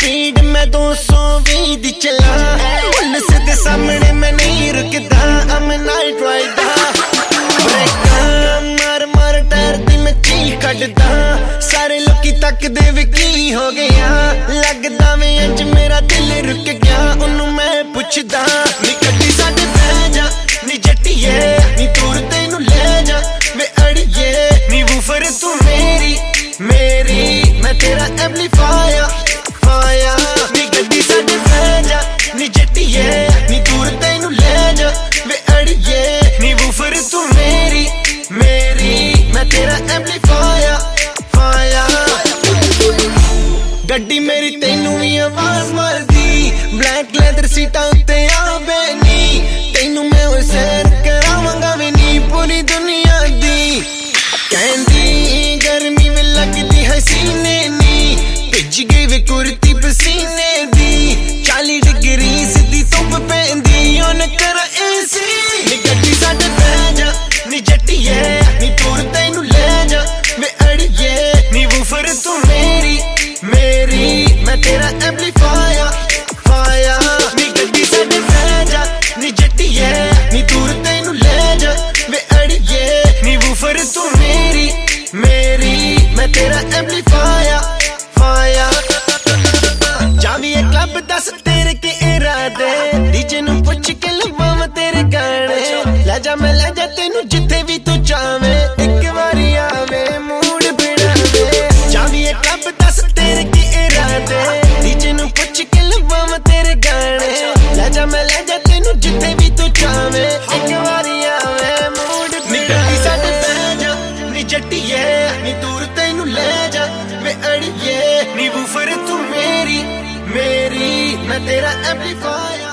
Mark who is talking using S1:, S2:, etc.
S1: Speed ਮੈਂ 220 ਦੀ ਚਲਾ। Police ਦੇ ਸਾਹਮਣੇ ਮੈਂ ਨਹੀਂ ਰੁਕਦਾ। ਆਮ ਨਾਈਟ ਰਾਈਡਰ ਬ੍ਰੇਕਾਂ ਮਾਰ ਮਾਰ ਡਰਦੀ ਮੈਂ ਚੀਖ ਕੱਢਦਾ। ਸਾਰੇ ਲੋਕੀ ਤੱਕਦੇ ਵੀ ਕੀ ਹੋ ਗਿਆ। ਲੱਗਦਾ ਵੇ ਅੱਜ ਮੇਰਾ ਦਿਲ ਰੁਕ ਗਿਆ। ਉਹਨੂੰ ਮੈਂ ਪੁੱਛਦਾ ਲੈ ਜਾ। ਮੈਂ ਤੇਰਾ ਐਮਪਲੀਫਾਇਰ ਨੀ ਤੂੰ ਮੇਰੀ ਮੇਰੀ ਮੈਂ ਤੇਰਾ ਐਮਪਲੀਫਾਇਰ ਫਾਇਆ ਗੱਡੀ ਮੇਰੀ ਤੈਨੂੰ ਵੀ ਆਵਾਜ਼ ਮਾਰਦੀ ਬਲੈਕ ਲੈਦਰ ਸੀਟਾਂ ਉੱਤੇ ਆ ਬੈਨੀ ਤੈਨੂੰ ਮੈਂ ਉਹ ਸੈਰ ਕਰਾਵਾਂਗਾ ਵੀ ਨੀ ਪੂਰੀ ਦੁਨੀਆ ਦੀ ਕਹਿੰਦੀ ਗਰਮੀ ਵਿੱਚ ਲੱਗਦੀ ਹਸੀਨੇ ਨੀ ਭਿੱਜ ਗਈ ਵੇ ਕੁਰਤੀ ਪਸੀਨੇ ਦੀ 40 ਡਿਗਰੀ ਸਿੱਧੀ ਧੁੱਪ ਪੈਂਦੀ ਉਹਨ ਕਰ ਤੇਰਾ ਐਮਪਲੀਫਾਇਰ ਫਾਇਆ ਨੀ ਗੱਡੀ ਸਾਡੇ ਬਹਿ ਜਾ ਨੀ ਜੱਟੀਏ। ਨੀ ਤੂਰ ਤੈਨੂੰ ਲੈ ਜਾ, ਵੇ ਅੜੀਏ। ਨੀ ਵੂਫਰ ਤੂੰ ਮੇਰੀ ਮੇਰੀ। ਮੈਂ ਤੇਰਾ ਐਮਪਲੀਫਾਇਰ ਫਾਇਆ ਜਾਵੀਏ ਕਲੱਬ ਦੱਸ ਤੇਰੇ ਕੀ ਇਰਾਦੇ। ਡੀਜੇ ਨੂੰ ਪੁੱਛ ਕੇ ਲਵਾਂ ਤੇਰੇ ਗਾਣੇ। ਲੈ ਜਾ ਮੈਂ, ਲੈ ਜਾ ਤੈਨੂੰ ਜਿੱਥੇ ਵੀ ਤੂੰ ਚਾਵੇਂ ਜਾ ਮੈਂ ਲੈ ਜਾ ਤੈਨੂੰ ਜਿੱਥੇ ਵੀ ਤੂੰ ਚਾਵੇਂ ਇੱਕ ਵਾਰੀ ਆਵੇ ਮੂਡ ਬਣਾਵੇ ਸਾਡੇ ਬਹਿ ਜਾ। ਨੀ ਜੱਟੀਏ ਨੀ ਦੂਰ ਤੈਨੂੰ ਲੈ ਜਾ। ਵੇ ਅੜੀਏ ਨੀ ਵੂਫਰ ਤੂੰ ਮੇਰੀ ਮੇਰੀ। ਮੈਂ ਤੇਰਾ ਐਮਪਲੀਫਾਇਰ